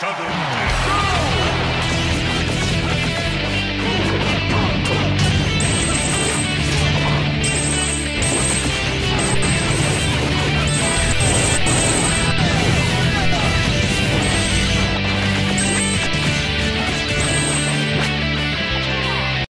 Shudder